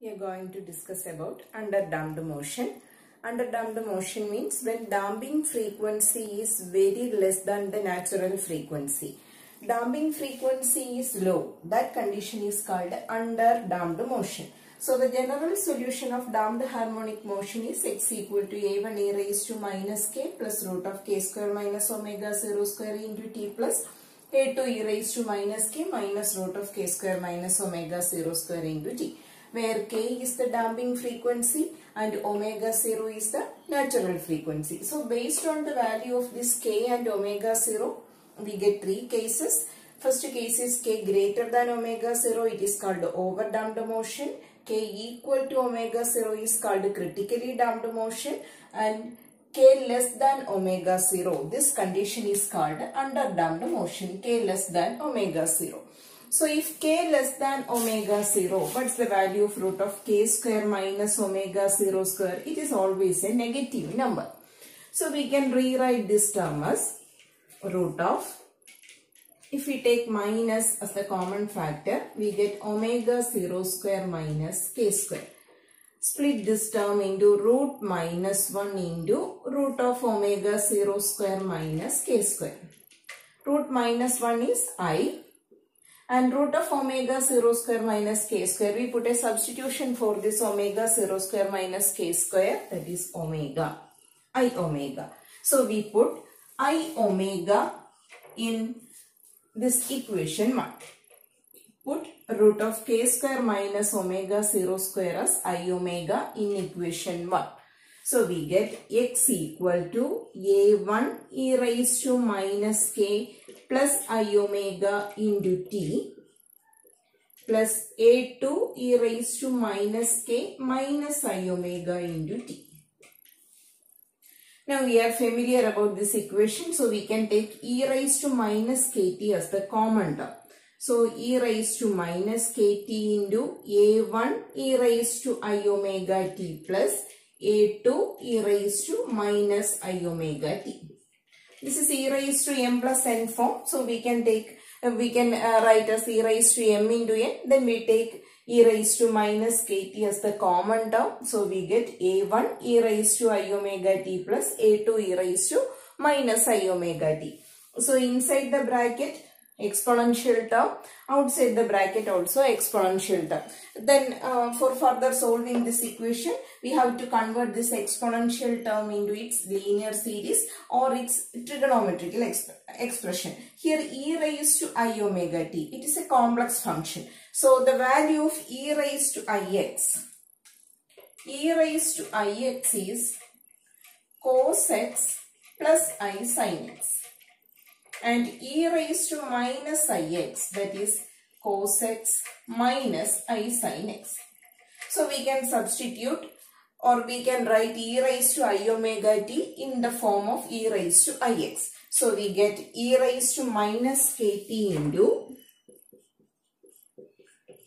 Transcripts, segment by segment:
We are going to discuss about underdamped motion. Underdamped motion means when damping frequency is very less than the natural frequency. Damping frequency is low. That condition is called underdamped motion. So the general solution of damped harmonic motion is x equal to a1 e raised to minus k plus root of k square minus omega 0 square into t plus a2 e raised to minus k minus root of k square minus omega 0 square into t where k is the damping frequency and omega 0 is the natural frequency. So based on the value of this k and omega 0 we get three cases. First case is k greater than omega 0 it is called overdamped motion. k equal to omega 0 is called critically damped motion and k less than omega 0 this condition is called underdamped motion k less than omega 0. So if k less than omega 0, what's the value of root of k square minus omega 0 square? It is always a negative number. So we can rewrite this term as root of, if we take minus as the common factor, we get omega 0 square minus k square. Split this term into root minus 1 into root of omega 0 square minus k square. Root minus 1 is i and root of omega 0 square minus k square. We put a substitution for this omega 0 square minus k square. That is omega. I omega. So we put i omega in this equation 1 put root of k square minus omega 0 square as i omega in equation 1 so we get x equal to a1 e raised to minus k plus i omega into t plus a2 e raised to minus k minus i omega into t. Now we are familiar about this equation so we can take e raised to minus kt as the common term. So e raised to minus kt into a1 e raised to i omega t plus a2 e raised to minus i omega t. This is e raised to m plus n form. So we can take, uh, we can uh, write as e raised to m into n. Then we take e raised to minus kt as the common term. So we get a1 e raised to i omega t plus a2 e raised to minus i omega t. So inside the bracket exponential term. Outside the bracket also exponential term. Then uh, for further solving this equation we have to convert this exponential term into its linear series or its trigonometrical exp expression. Here e raised to i omega t. It is a complex function. So the value of e raised to ix e raised to ix is cos x plus i sin x and e raised to minus ix that is cos x minus i sin x. So we can substitute or we can write e raised to i omega t in the form of e raised to ix. So we get e raised to minus kt into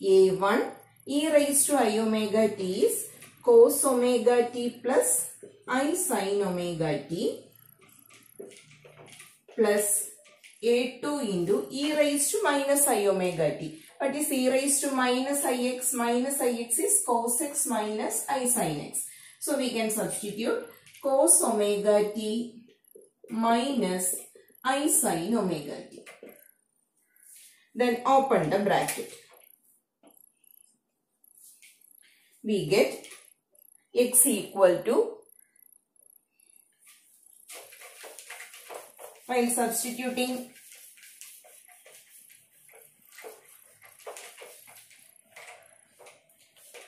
a1 e raised to i omega t is cos omega t plus i sin omega t plus a2 into e raised to minus i omega t. But What is e raised to minus ix minus ix is cos x minus i sin x. So we can substitute cos omega t minus i sin omega t. Then open the bracket. We get x equal to while substituting.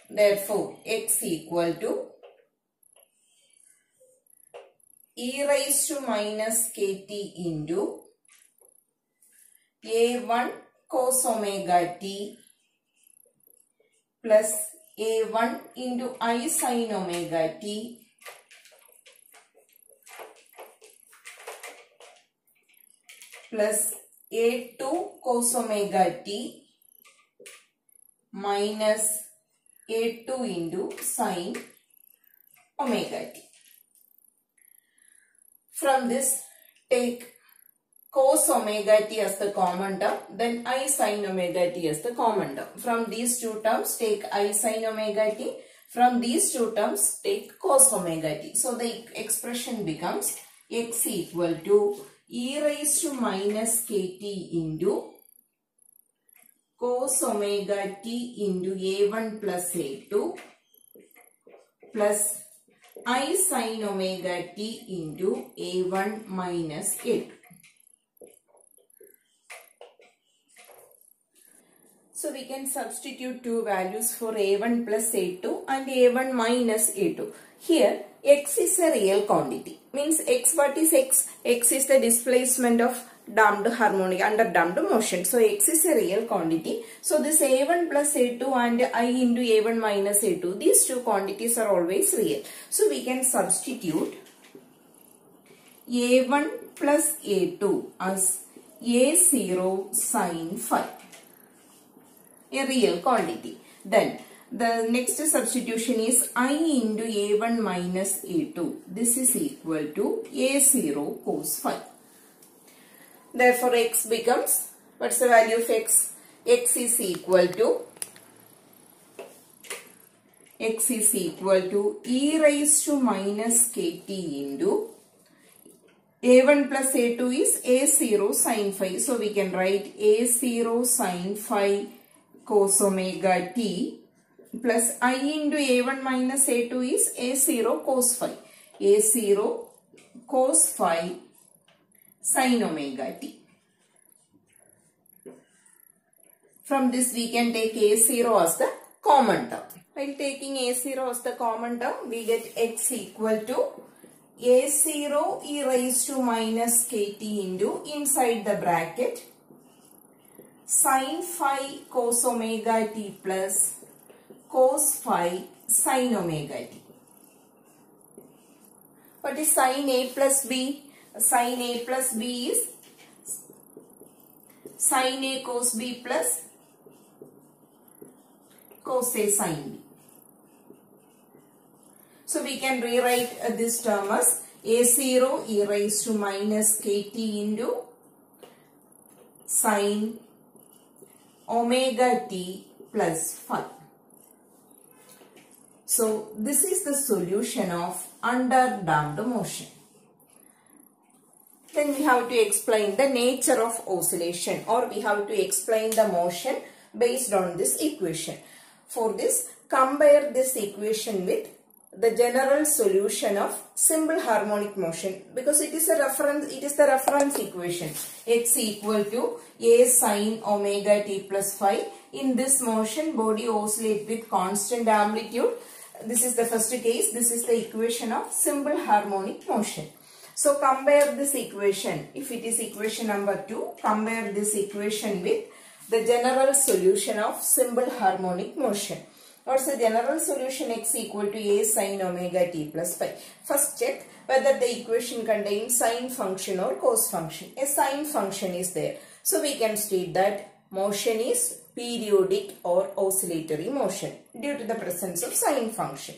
Therefore x equal to e raised to minus kt into a1 cos omega t plus a1 into i sin omega t plus a2 cos omega t minus a2 into sin omega t. From this take cos omega t as the common term, then i sin omega t as the common term. From these two terms, take i sin omega t. From these two terms, take cos omega t. So the expression becomes x equal to e raised to minus kt into cos omega t into a1 plus a2 plus i sin omega t into a1 minus a2. So we can substitute two values for a1 plus a2 and a1 minus a2. Here x is a real quantity. Means x what is x? x is the displacement of damped harmonic under damped motion. So x is a real quantity. So this a1 plus a2 and i into a1 minus a2 these two quantities are always real. So we can substitute a1 plus a2 as a0 sine phi a real quantity. Then the next substitution is i into a1 minus a2. This is equal to a0 cos phi. Therefore x becomes, what's the value of x? x is equal to x is equal to e raised to minus kt into a1 plus a2 is a0 sine phi. So we can write a0 sine phi cos omega t plus i into a1 minus a2 is a0 cos phi. a0 cos phi sin omega t. From this we can take a0 as the common term. While taking a0 as the common term, we get x equal to a0 e raised to minus kt into inside the bracket sin phi cos omega t plus cos phi sin omega t. What is sin a plus b? Sin a plus b is sin a cos b plus cos a sin b. So we can rewrite uh, this term as a0 e raised to minus kt into sin omega t plus phi. So this is the solution of underdamped motion. Then we have to explain the nature of oscillation or we have to explain the motion based on this equation. For this, compare this equation with the general solution of simple harmonic motion because it is a reference it is the reference equation x equal to a sine omega t plus phi in this motion body oscillate with constant amplitude this is the first case this is the equation of simple harmonic motion so compare this equation if it is equation number 2 compare this equation with the general solution of simple harmonic motion What's the general solution x equal to a sine omega t plus pi. First check whether the equation contains sine function or cos function. A sine function is there. So we can state that motion is periodic or oscillatory motion due to the presence of sine function.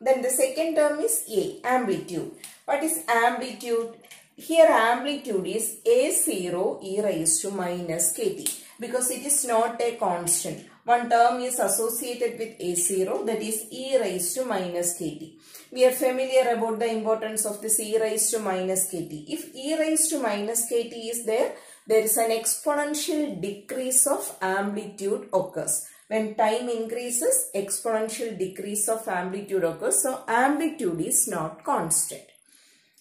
Then the second term is a, amplitude. What is amplitude? Here amplitude is a0 e raised to minus kt because it is not a constant. One term is associated with A0 that is e raised to minus kt. We are familiar about the importance of this e raised to minus kt. If e raised to minus kt is there, there is an exponential decrease of amplitude occurs. When time increases, exponential decrease of amplitude occurs. So, amplitude is not constant.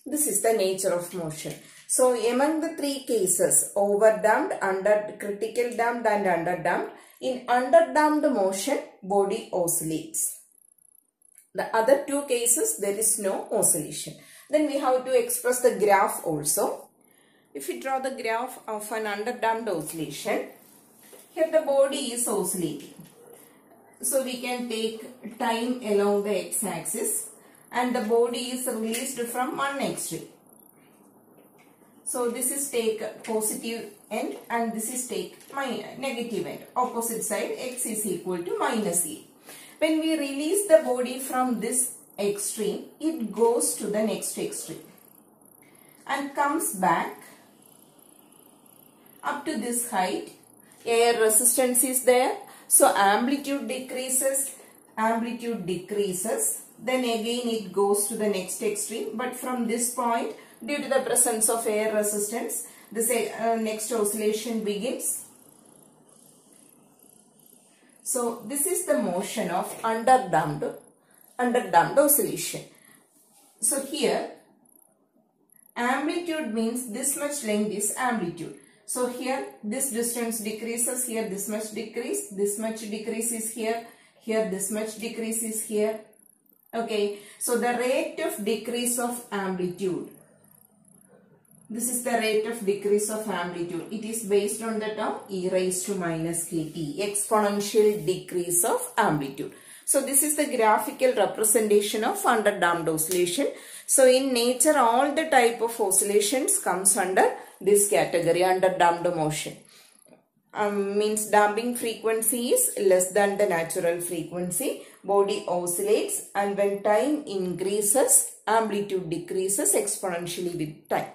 This is the nature of motion. So, among the three cases, overdamped, under critical damped and underdamped, in underdamped motion, body oscillates. The other two cases, there is no oscillation. Then we have to express the graph also. If we draw the graph of an underdamped oscillation, here the body is oscillating. So we can take time along the x-axis and the body is released from one extreme. So this is take positive end and this is take negative end. Opposite side x is equal to minus e. When we release the body from this extreme, it goes to the next extreme and comes back up to this height. Air resistance is there. So amplitude decreases amplitude decreases. Then again it goes to the next extreme. But from this point due to the presence of air resistance this uh, next oscillation begins. So this is the motion of underdamped underdamped oscillation. So here amplitude means this much length is amplitude so here this distance decreases here this much decrease this much decrease is here here this much decrease is here. Okay so the rate of decrease of amplitude. This is the rate of decrease of amplitude. It is based on the term e raised to minus kt exponential decrease of amplitude so this is the graphical representation of underdamped oscillation so in nature all the type of oscillations comes under this category underdamped motion um, means damping frequency is less than the natural frequency. Body oscillates and when time increases, amplitude decreases exponentially with time.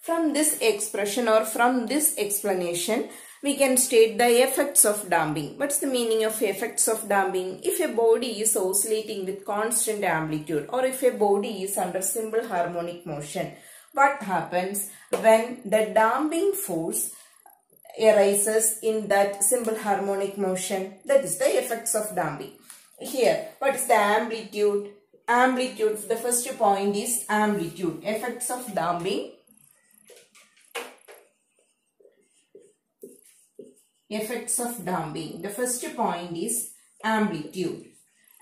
From this expression or from this explanation, we can state the effects of damping. What's the meaning of effects of damping? If a body is oscillating with constant amplitude or if a body is under simple harmonic motion, what happens when the damping force arises in that simple harmonic motion. That is the effects of damping. Here, what is the amplitude? Amplitude, the first point is amplitude. Effects of damping. Effects of damping. The first point is amplitude.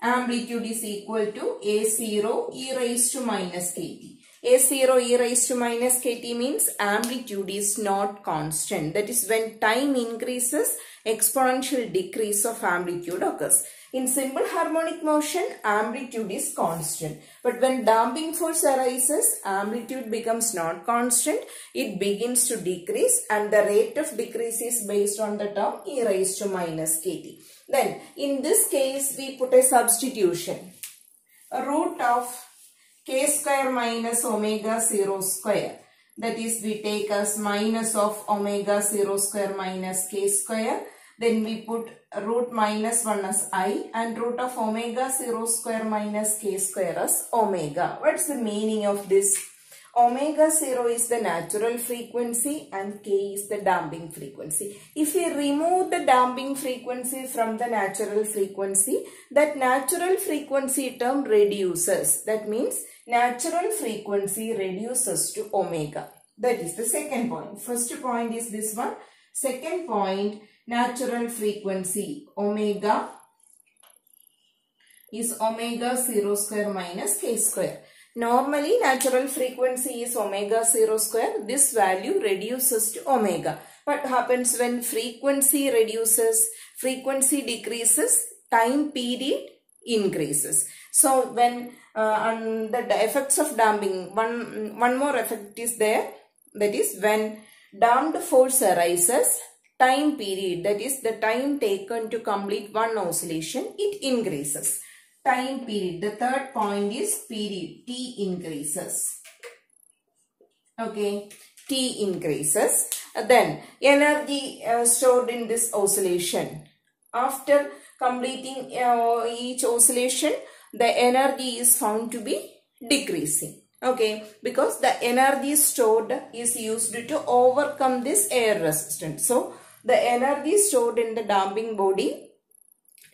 Amplitude is equal to A0 e raised to minus kt. A0 e raised to minus kt means amplitude is not constant. That is when time increases, exponential decrease of amplitude occurs. In simple harmonic motion, amplitude is constant. But when damping force arises, amplitude becomes not constant. It begins to decrease and the rate of decrease is based on the term e raised to minus kt. Then, in this case, we put a substitution. A root of k square minus omega 0 square. That is we take as minus of omega 0 square minus k square. Then we put root minus 1 as i and root of omega 0 square minus k square as omega. What's the meaning of this? Omega 0 is the natural frequency and k is the damping frequency. If we remove the damping frequency from the natural frequency, that natural frequency term reduces. That means natural frequency reduces to omega. That is the second point. First point is this one. Second point, natural frequency omega is omega 0 square minus k square. Normally natural frequency is omega 0 square. This value reduces to omega. What happens when frequency reduces, frequency decreases, time period increases. So when uh, the, the effects of damping, one, one more effect is there. That is when damped force arises, time period, that is the time taken to complete one oscillation, it increases. Time period, the third point is period, T increases. Okay, T increases. Then energy uh, stored in this oscillation. After completing uh, each oscillation, the energy is found to be decreasing. Okay, because the energy stored is used to overcome this air resistance. So, the energy stored in the damping body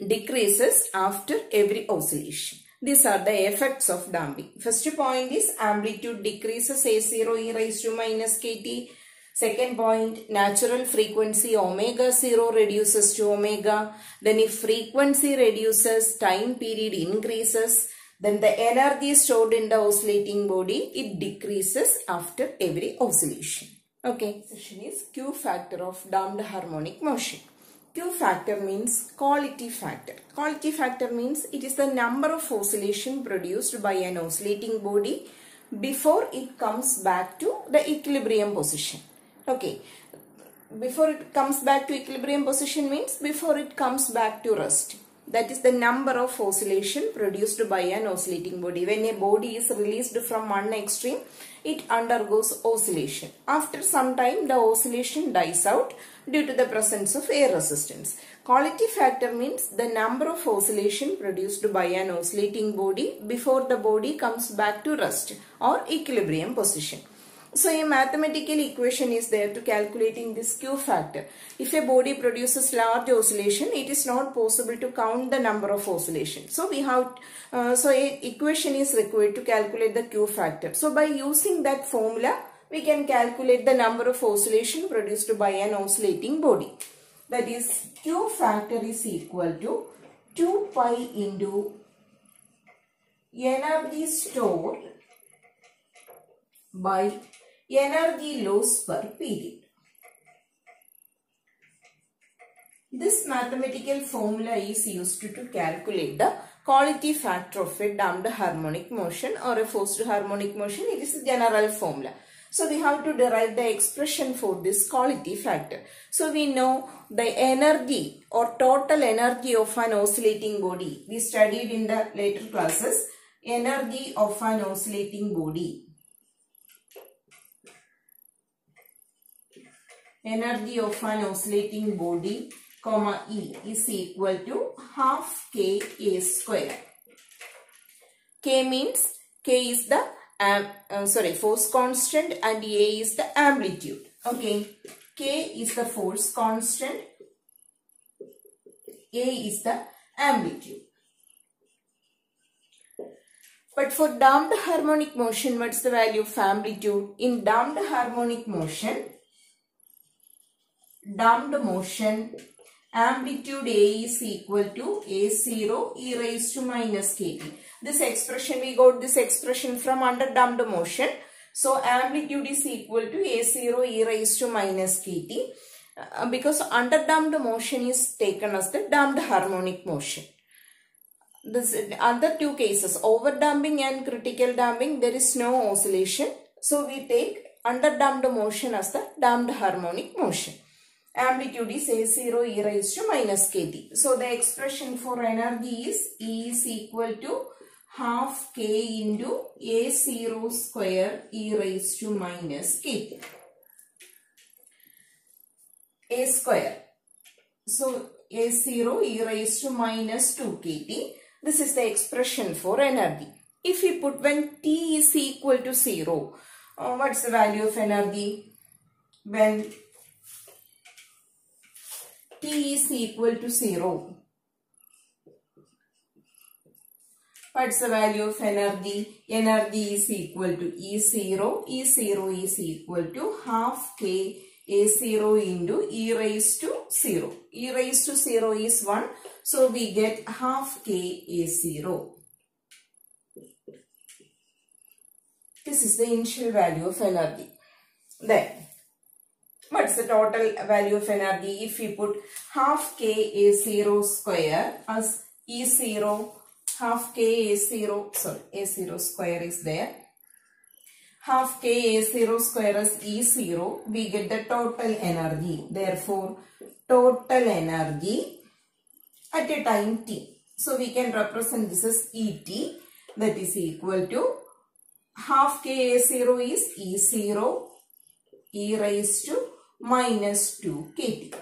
decreases after every oscillation. These are the effects of damping. First point is amplitude decreases A0 e raised to minus kt. Second point, natural frequency omega 0 reduces to omega. Then if frequency reduces, time period increases. Then the energy stored in the oscillating body, it decreases after every oscillation. Okay, question is Q factor of damped harmonic motion. Q factor means quality factor. Quality factor means it is the number of oscillation produced by an oscillating body before it comes back to the equilibrium position. Okay, before it comes back to equilibrium position means before it comes back to rest. That is the number of oscillation produced by an oscillating body. When a body is released from one extreme, it undergoes oscillation. After some time, the oscillation dies out due to the presence of air resistance. Quality factor means the number of oscillation produced by an oscillating body before the body comes back to rest or equilibrium position. So a mathematical equation is there to calculating this Q factor. If a body produces large oscillation, it is not possible to count the number of oscillation. So we have, uh, so a equation is required to calculate the Q factor. So by using that formula, we can calculate the number of oscillation produced by an oscillating body. That is Q factor is equal to 2 pi into energy stored by energy loss per period. This mathematical formula is used to, calculate the quality factor of a damped harmonic motion or a forced harmonic motion. It is a general formula. So we have to derive the expression for this quality factor. So we know the energy or total energy of an oscillating body. We studied in the later classes energy of an oscillating body energy of an oscillating body comma E is equal to half K A square. K means K is the um, uh, sorry force constant and A is the amplitude. Okay, K is the force constant, A is the amplitude. But for damped harmonic motion, what's the value of amplitude? In damped harmonic motion, damped motion amplitude A is equal to A0 e raised to minus kt. This expression, we got this expression from under damped motion. So amplitude is equal to A0 e raised to minus kt uh, because under damped motion is taken as the damped harmonic motion. This other two cases, over damping and critical damping, there is no oscillation. So we take under damped motion as the damped harmonic motion amplitude is A0 e raised to minus kt. So the expression for energy is E is equal to half k into A0 square e raised to minus kt. A square. So A0 e raised to minus 2 kt. This is the expression for energy. If we put when t is equal to 0, uh, what's the value of energy? When t is equal to 0. What's the value of energy? Energy is equal to E0. E0 is equal to half k A0 into e raised to 0. e raised to 0 is 1. So we get half k A0. This is the initial value of energy. Then What's the total value of energy if we put half k A0 square as E0, half k A0, sorry, A0 square is there. Half k A0 square as E0, we get the total energy. Therefore, total energy at a time t. So, we can represent this as ET that is equal to half k A0 is E0 e raised to minus 2 kt.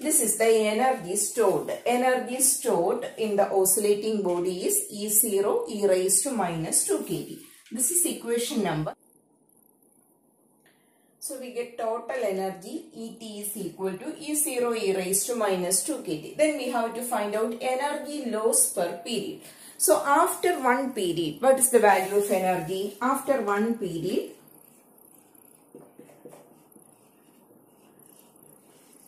This is the energy stored. Energy stored in the oscillating body is E0 e raised to minus 2 kt. This is equation number. So we get total energy ET is equal to E0 e raised to minus 2 kt. Then we have to find out energy loss per period. So after one period, what is the value of energy? After one period,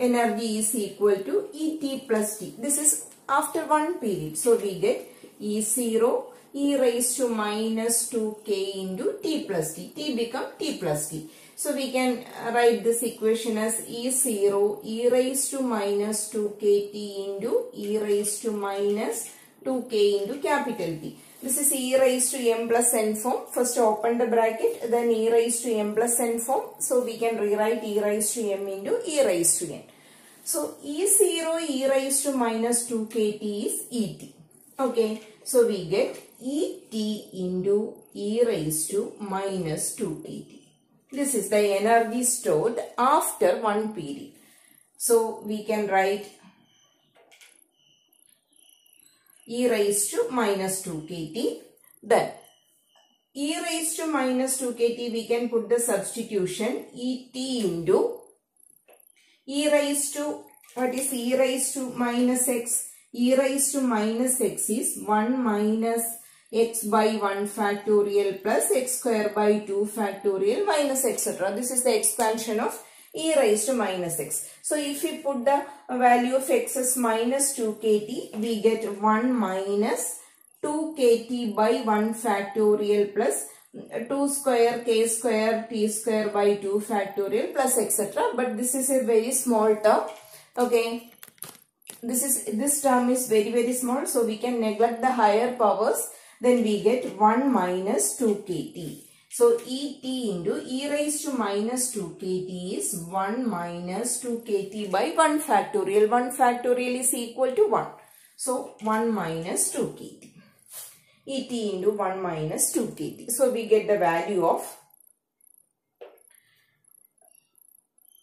energy is equal to Et plus T. This is after one period. So we get E0 e raised to minus 2k into T plus T. T become T plus T. So we can write this equation as E0 e raised to minus 2kt into e raised to minus 2k into capital T. This is e raised to m plus n form. First open the bracket, then e raised to m plus n form. So we can rewrite e raised to m into e raised to n. So E0 e raised to minus 2 kt is Et. Okay. So we get Et into e raised to minus 2 kt. This is the energy stored after one period. So we can write e raised to minus 2 kt. Then e raised to minus 2 kt we can put the substitution et into e raised to what is e raised to minus x e raised to minus x is 1 minus x by 1 factorial plus x square by 2 factorial minus etc. This is the expansion of e raised to minus x. So if we put the value of x as minus 2 kt, we get 1 minus 2 kt by 1 factorial plus 2 square k square t square by 2 factorial plus etc. But this is a very small term. Okay. This is this term is very very small. So we can neglect the higher powers. Then we get 1 minus 2 kt. So Et into e raised to minus 2 kt is 1 minus 2 kt by 1 factorial. 1 factorial is equal to 1. So 1 minus 2 kt. Et into 1 minus 2 kt. So we get the value of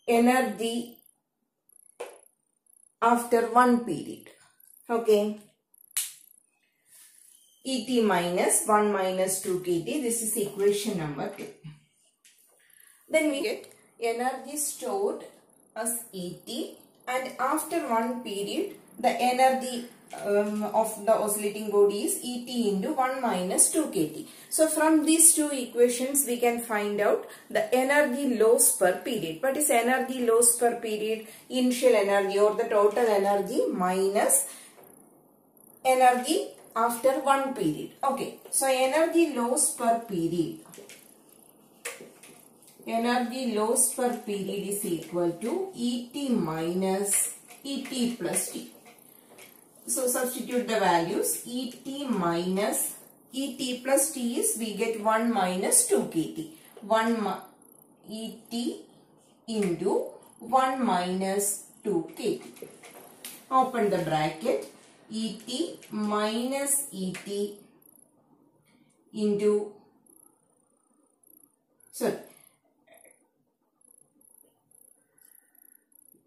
energy after one period. Okay. Et minus 1 minus 2 kt. This is equation number 2. Then we get energy stored as Et and after one period the energy um, of the oscillating body is Et into 1 minus 2 kt. So from these two equations we can find out the energy loss per period. What is energy loss per period? Initial energy or the total energy minus energy after one period. Okay. So energy loss per period. Energy loss per period is equal to Et minus Et plus T. So substitute the values Et minus Et plus T is we get 1 minus 2 kt. 1 Et into 1 minus 2 kt. Open the bracket. Et minus Et into sorry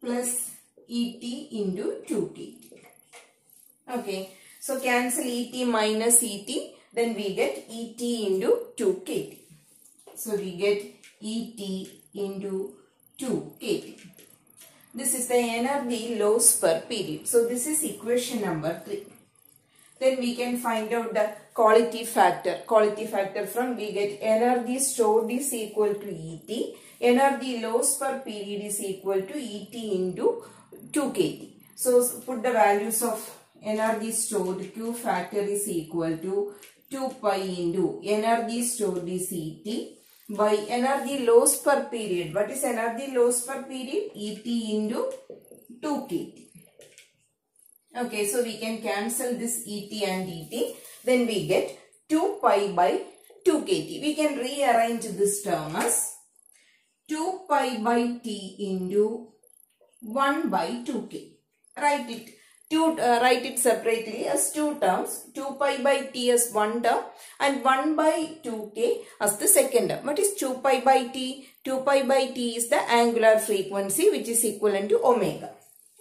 plus Et into 2t. Okay. So cancel Et minus Et. Then we get Et into 2 kt. So we get Et into 2 kt. This is the energy loss per period. So this is equation number 3. Then we can find out the quality factor. Quality factor from we get energy stored is equal to Et. Energy loss per period is equal to Et into 2 kt. So put the values of energy stored Q factor is equal to 2 pi into energy stored is Et by energy loss per period. What is energy loss per period? Et into 2 kt. Okay, so we can cancel this Et and Et. Then we get 2 pi by 2 kt. We can rearrange this term as 2 pi by t into 1 by 2k. Write it. Two, uh, write it separately as two terms. 2 pi by t as one term and 1 by 2k as the second term. What is 2 pi by t? 2 pi by t is the angular frequency which is equivalent to omega.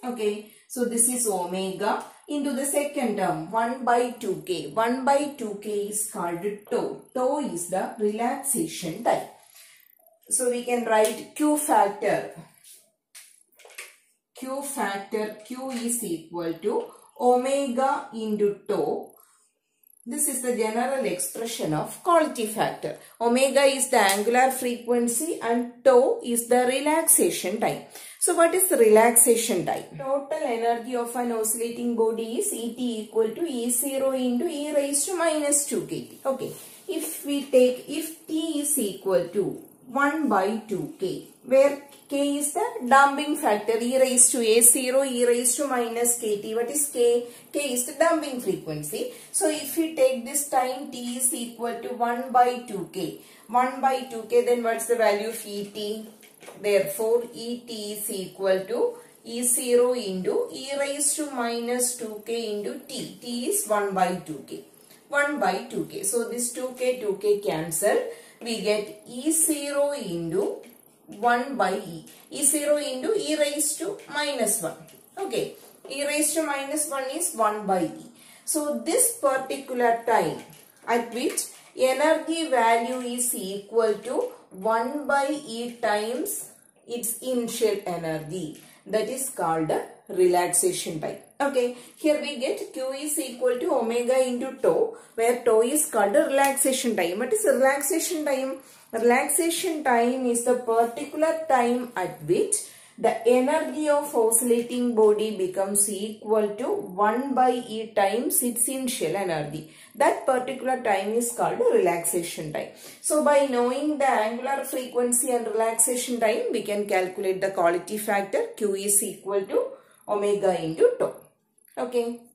Okay. So this is omega into the second term 1 by 2k. 1 by 2k is called tau. Tau is the relaxation time. So we can write Q factor. Q factor Q is equal to omega into tau. This is the general expression of quality factor. Omega is the angular frequency and tau is the relaxation time. So what is the relaxation time? Total energy of an oscillating body is Et equal to E0 into E raised to minus 2 kt. Okay. If we take, if T is equal to 1 by 2k where k is the damping factor e raised to a0 e raised to minus kt what is k k is the damping frequency so if we take this time t is equal to 1 by 2k 1 by 2k then what's the value of et therefore et is equal to E0 into e raised to minus 2k into t. t is 1 by 2k. 1 by 2k. So this 2k, 2k cancel. We get E0 into 1 by e. E0 into e raised to minus 1. Okay. e raised to minus 1 is 1 by e. So this particular time at which energy value is equal to 1 by e times its initial energy. That is called a relaxation time. Okay, here we get Q is equal to omega into tau, where tau is called relaxation time. What is relaxation time? Relaxation time is the particular time at which the energy of oscillating body becomes equal to 1 by E times its initial energy. That particular time is called relaxation time. So by knowing the angular frequency and relaxation time, we can calculate the quality factor Q is equal to omega into tau. Okay.